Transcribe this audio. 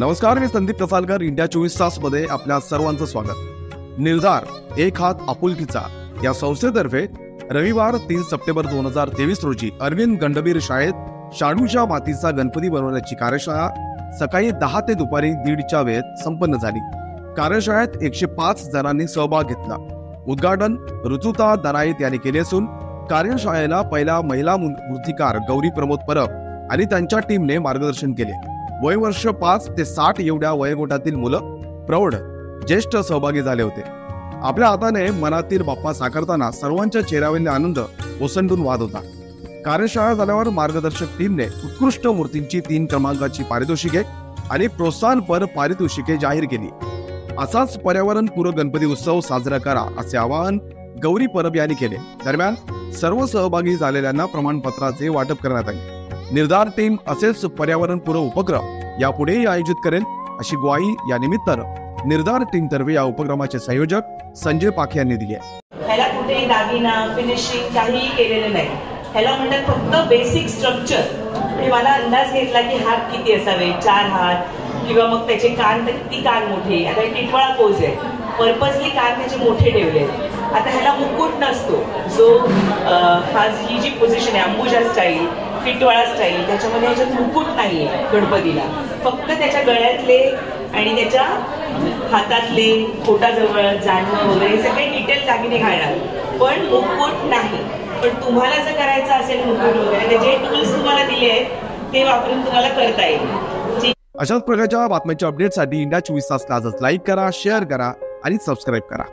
नमस्कार मी संदीप कसालकर इंडिया चोवीस तासमध्ये आपल्या सर्वांचं स्वागत. निर्धार एक हात आपुलकीचा. या संस्थेतर्फे रविवार तीन सप्टेंबर दोन हजार तेवीस रोजी अरविंद गंडबीर शाळेत शाडूच्या मातीचा गणपती बनवण्याची कार्यशाळा सकाळी दहा ते दुपारी दीडच्या वेळेत संपन्न झाली. कार्यशाळेत एकशे पाच जणांनी सहभाग घेतला. उद्घाटन ऋतुता दनाईत यांनी केले असून कार्यशाळेला पहिला महिला मू- मूर्तिकार गौरी प्रमोद परब आणि त्यांच्या टीमने मार्गदर्शन केले. वयवर्ष पाच ते साठ एवढ्या वयोगटातील मुलं प्रौढ ज्येष्ठ सहभागी झाले होते. आपल्या हाताने मनातील बाप्पा साकारताना सर्वांच्या चेहऱ्यावरील आनंद ओसंडून वाद होता. कार्यशाळा झाल्यावर मार्गदर्शक टीमने उत्कृष्ट मूर्तींची तीन क्रमांकाची पारितोषिके आणि प्रोत्साहनपर पारितोषिके जाहीर केली. असाच पर्यावरणपूरक गणपती उत्सव साजरा करा असे आवाहन गौरी परब यांनी केले. दरम्यान सर्व सहभागी झालेल्यांना प्रमाणपत्राचे वाटप करण्यात आले. निर्धार टीम असेच पर्यावरणपूरक उपक्रम यापुढेही आयोजित करेल अशी ग्वाही या निमित्तानं निर्धार टीम तर्फे या उपक्रमाचे संयोजक संजय पाखे यांनी दिली आहे. ह्याला कुठेही दागिना फिनिशिंग काहीही केलेलं नाही. ह्याला म्हणतात फक्त बेसिक स्ट्रक्चर हे मला अंदाज घेतला की हात किती असावे? चार हात. किंवा मग त्याचे कान तर किती कान मोठे? आता टिटवाळा पोज आहे. पर्पजली कान त्याचे मोठे ठेवले आता ह्याला मुकुट नसतो. जो हा ही जी पोझिशन आहे अंबुजा स्टाईल टिटवाळा स्टाईल त्याच्यामध्ये ह्याच्यात मुकुट नाहीये गणपतीला. फक्त त्याच्या गळ्यातले आणि त्याच्या हातातले पोटाजवळ जाणं वगैरे सगळे डिटेल दागिने घालणार. पण मुकुट नाही. पण तुम्हाला जर करायचं असेल मुकुट वगैरे जे टूल्स तुम्हाला दिले आहेत ते वापरून तुम्हाला करता येईल. ठीक अशाच प्रकारच्या बातम्यांच्या अपडेटसाठी इंडिया चोवीस तास आजच लाईक करा शेअर करा आणि सबस्क्राईब करा.